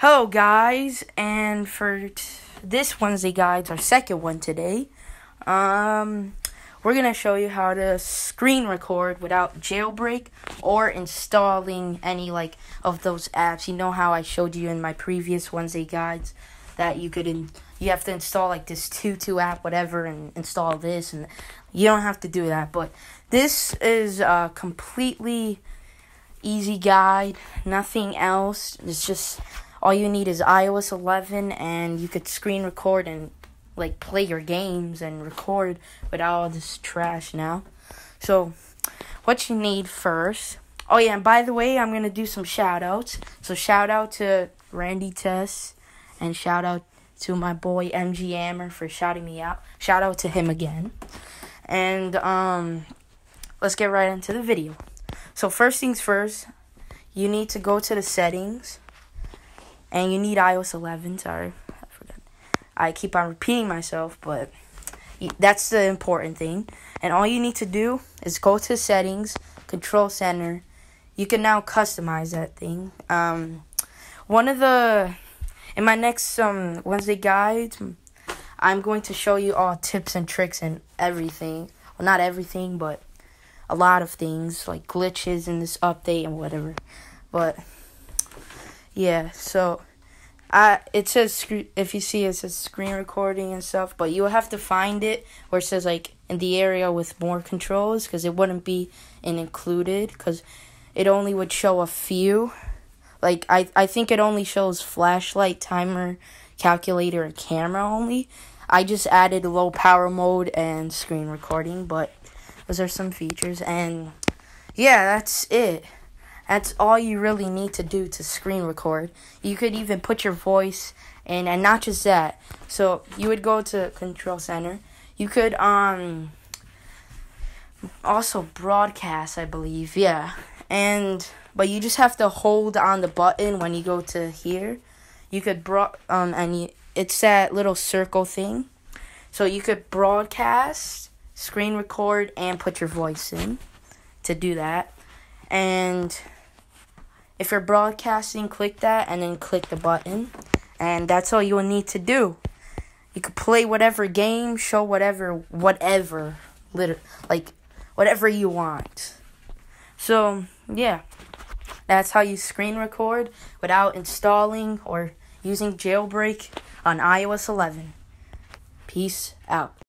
Hello, guys, and for t- this Wednesday guides, our second one today, um, we're gonna show you how to screen record without jailbreak or installing any like of those apps. You know how I showed you in my previous Wednesday guides that you could in you have to install like this Tutu app, whatever, and install this, and you don't have to do that. But this is a completely easy guide, nothing else. It's just all you need is iOS 11 and you could screen record and like play your games and record without all this trash now. So, what you need first. Oh yeah, and by the way, I'm going to do some shout outs. So shout out to Randy Tess and shout out to my boy MG Ammer for shouting me out. Shout out to him again. And um let's get right into the video. So first things first, you need to go to the settings and you need iOS 11. Sorry, I forgot. I keep on repeating myself, but that's the important thing. And all you need to do is go to settings, control center. You can now customize that thing. Um, one of the in my next um Wednesday guide, I'm going to show you all tips and tricks and everything. Well, not everything, but a lot of things like glitches in this update and whatever. But yeah, so I it says if you see it says screen recording and stuff, but you will have to find it where it says like in the area with more controls because it wouldn't be an included because it only would show a few. Like I I think it only shows flashlight, timer, calculator, and camera only. I just added low power mode and screen recording, but those are some features and yeah, that's it. That's all you really need to do to screen record. You could even put your voice in, and not just that. So you would go to Control Center. You could um also broadcast, I believe. Yeah, and but you just have to hold on the button when you go to here. You could bro um and you, it's that little circle thing. So you could broadcast, screen record, and put your voice in to do that. And if you're broadcasting, click that and then click the button. And that's all you will need to do. You could play whatever game, show whatever, whatever, like whatever you want. So, yeah. That's how you screen record without installing or using jailbreak on iOS 11. Peace out.